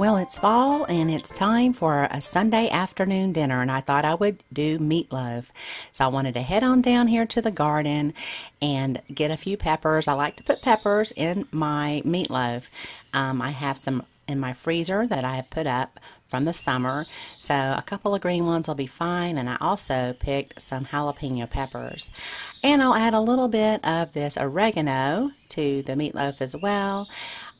Well, it's fall and it's time for a Sunday afternoon dinner, and I thought I would do meatloaf. So I wanted to head on down here to the garden and get a few peppers. I like to put peppers in my meatloaf. Um, I have some in my freezer that I have put up from the summer. So a couple of green ones will be fine. And I also picked some jalapeno peppers. And I'll add a little bit of this oregano to the meatloaf as well.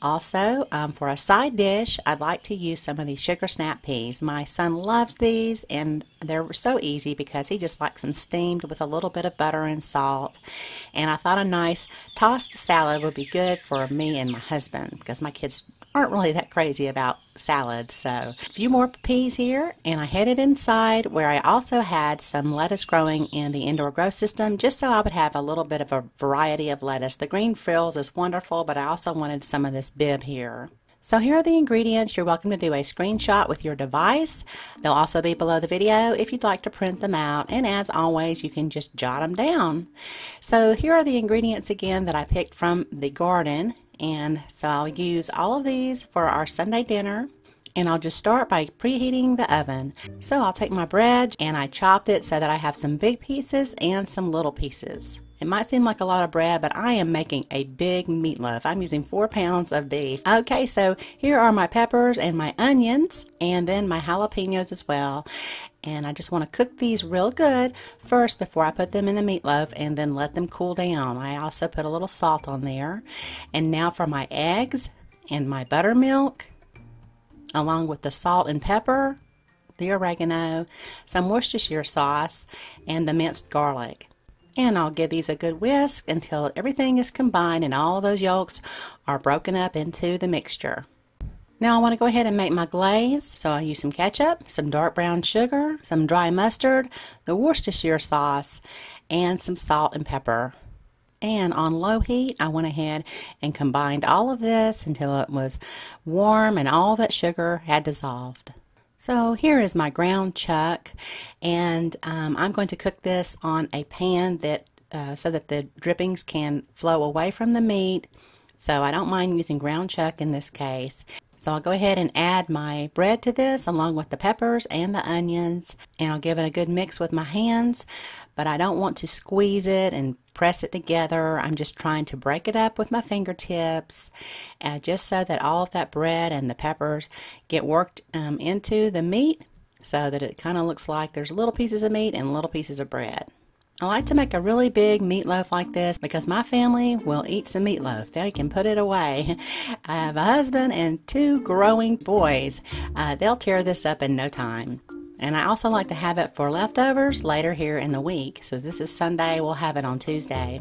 Also, um, for a side dish, I'd like to use some of these sugar snap peas. My son loves these, and they're so easy because he just likes them steamed with a little bit of butter and salt. And I thought a nice tossed salad would be good for me and my husband because my kids aren't really that crazy about salads. So a few more peas here and I headed inside where I also had some lettuce growing in the indoor grow system just so I would have a little bit of a variety of lettuce. The green frills is wonderful but I also wanted some of this Bibb here. So here are the ingredients. You're welcome to do a screenshot with your device. They'll also be below the video if you'd like to print them out. And as always, you can just jot them down. So here are the ingredients again that I picked from the garden. And so I'll use all of these for our Sunday dinner. And I'll just start by preheating the oven. So I'll take my bread and I chopped it so that I have some big pieces and some little pieces. It might seem like a lot of bread, but I am making a big meatloaf. I'm using four pounds of beef. Okay, so here are my peppers and my onions, and then my jalapenos as well. And I just want to cook these real good first before I put them in the meatloaf and then let them cool down. I also put a little salt on there. And now for my eggs and my buttermilk, along with the salt and pepper, the oregano, some Worcestershire sauce, and the minced garlic. And I'll give these a good whisk until everything is combined and all those yolks are broken up into the mixture. Now I want to go ahead and make my glaze. So I use some ketchup, some dark brown sugar, some dry mustard, the Worcestershire sauce, and some salt and pepper. And on low heat, I went ahead and combined all of this until it was warm and all that sugar had dissolved. So here is my ground chuck, and um, I'm going to cook this on a pan that uh, so that the drippings can flow away from the meat. So I don't mind using ground chuck in this case. So I'll go ahead and add my bread to this along with the peppers and the onions, and I'll give it a good mix with my hands. But I don't want to squeeze it and press it together. I'm just trying to break it up with my fingertips, uh, just so that all of that bread and the peppers get worked um, into the meat so that it kind of looks like there's little pieces of meat and little pieces of bread. I like to make a really big meatloaf like this because my family will eat some meatloaf. They can put it away. I have a husband and two growing boys. Uh, they'll tear this up in no time. And I also like to have it for leftovers later here in the week. So this is Sunday, we'll have it on Tuesday.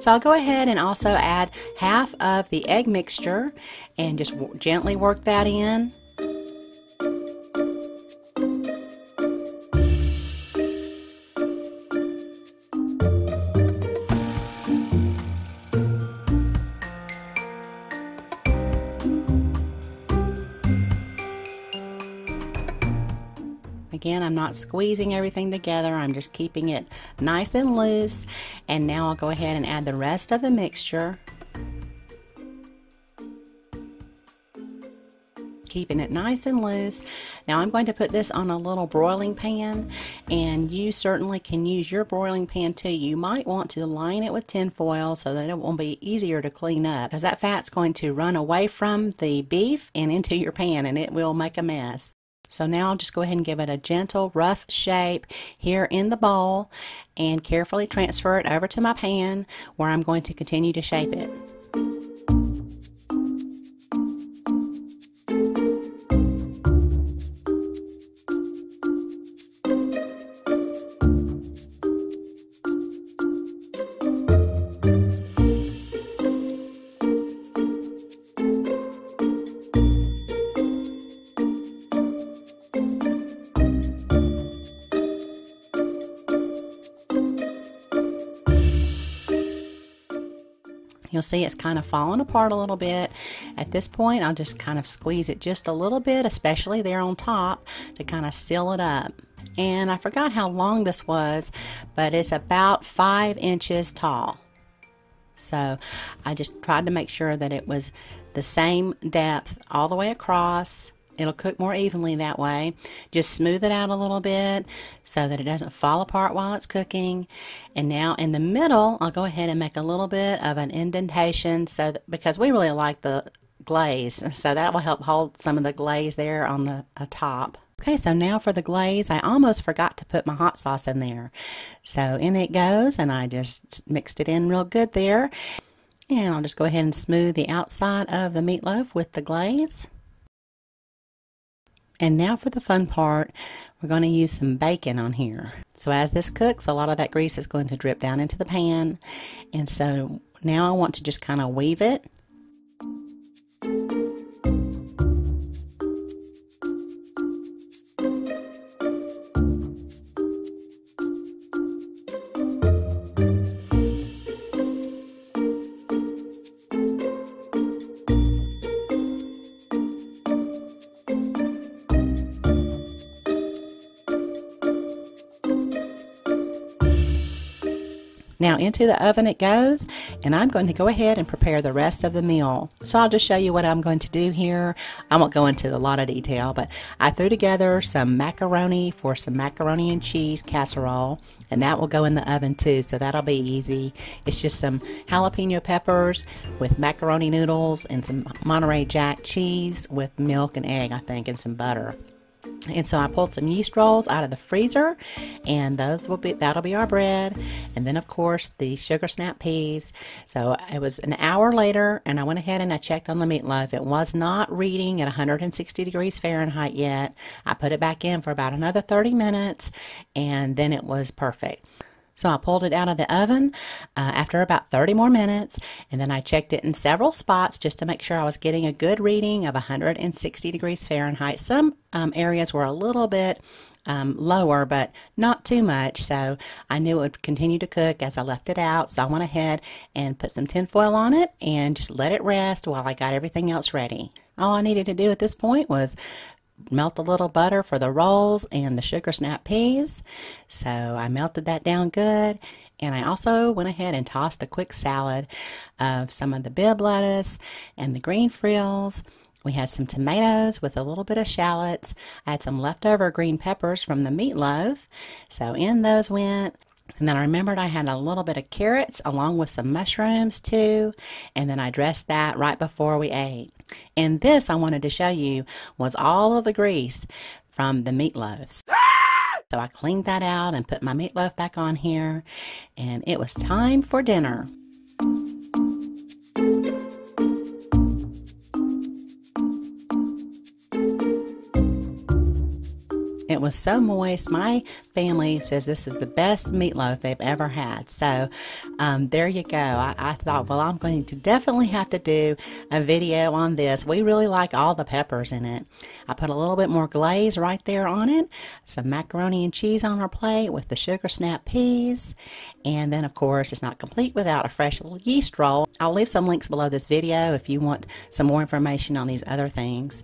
So I'll go ahead and also add half of the egg mixture and just gently work that in. Again, I'm not squeezing everything together. I'm just keeping it nice and loose. And now I'll go ahead and add the rest of the mixture. keeping it nice and loose. Now I'm going to put this on a little broiling pan and you certainly can use your broiling pan too. You might want to line it with tin foil so that it will be easier to clean up because that fat's going to run away from the beef and into your pan and it will make a mess. So now I'll just go ahead and give it a gentle rough shape here in the bowl and carefully transfer it over to my pan where I'm going to continue to shape it. You'll see it's kind of falling apart a little bit. At this point, I'll just kind of squeeze it just a little bit, especially there on top, to kind of seal it up. And I forgot how long this was, but it's about five inches tall. So I just tried to make sure that it was the same depth all the way across. It'll cook more evenly that way. Just smooth it out a little bit so that it doesn't fall apart while it's cooking. And now in the middle, I'll go ahead and make a little bit of an indentation so that, because we really like the glaze. So that will help hold some of the glaze there on the uh, top. Okay, so now for the glaze, I almost forgot to put my hot sauce in there. So in it goes, and I just mixed it in real good there. And I'll just go ahead and smooth the outside of the meatloaf with the glaze. And now for the fun part, we're going to use some bacon on here. So as this cooks, a lot of that grease is going to drip down into the pan. And so now I want to just kind of weave it Now into the oven it goes, and I'm going to go ahead and prepare the rest of the meal. So I'll just show you what I'm going to do here. I won't go into a lot of detail, but I threw together some macaroni for some macaroni and cheese casserole, and that will go in the oven too, so that'll be easy. It's just some jalapeno peppers with macaroni noodles and some Monterey Jack cheese with milk and egg, I think, and some butter. And so I pulled some yeast rolls out of the freezer, and those will be that'll be our bread. And then of course the sugar snap peas. So it was an hour later, and I went ahead and I checked on the meatloaf. It was not reading at 160 degrees Fahrenheit yet. I put it back in for about another 30 minutes, and then it was perfect. So I pulled it out of the oven uh, after about 30 more minutes, and then I checked it in several spots just to make sure I was getting a good reading of 160 degrees Fahrenheit. Some um, areas were a little bit um, lower, but not too much. So I knew it would continue to cook as I left it out. So I went ahead and put some tin foil on it and just let it rest while I got everything else ready. All I needed to do at this point was melt a little butter for the rolls and the sugar snap peas. So I melted that down good. And I also went ahead and tossed a quick salad of some of the Bibb lettuce and the green frills. We had some tomatoes with a little bit of shallots. I had some leftover green peppers from the meatloaf. So in those went. And then I remembered I had a little bit of carrots along with some mushrooms too. And then I dressed that right before we ate. And this I wanted to show you was all of the grease from the meatloaves. So I cleaned that out and put my meatloaf back on here. And it was time for dinner. It was so moist. My family says this is the best meatloaf they've ever had. So um, there you go. I, I, thought, well, I'm going to definitely have to do a video on this. We really like all the peppers in it. I put a little bit more glaze right there on it, some macaroni and cheese on our plate with the sugar snap peas. And then, of course, it's not complete without a fresh little yeast roll. I'll leave some links below this video if you want some more information on these other things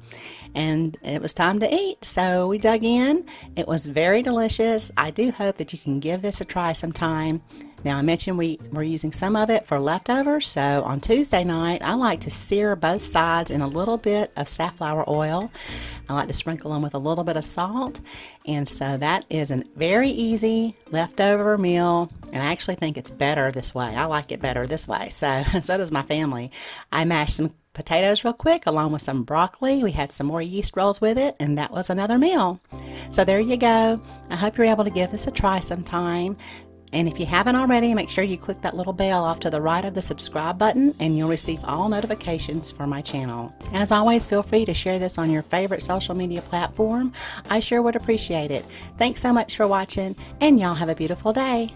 and it was time to eat. So we dug in. It was very delicious. I do hope that you can give this a try sometime. Now, I mentioned we were using some of it for leftovers, so on Tuesday night, I like to sear both sides in a little bit of safflower oil. I like to sprinkle them with a little bit of salt, and so that is a very easy leftover meal, and I actually think it's better this way. I like it better this way, so, so does my family. I mashed some potatoes real quick along with some broccoli. We had some more yeast rolls with it, and that was another meal. So there you go. I hope you're able to give this a try sometime. And if you haven't already, make sure you click that little bell off to the right of the subscribe button and you'll receive all notifications for my channel. As always, feel free to share this on your favorite social media platform. I sure would appreciate it. Thanks so much for watching and y'all have a beautiful day.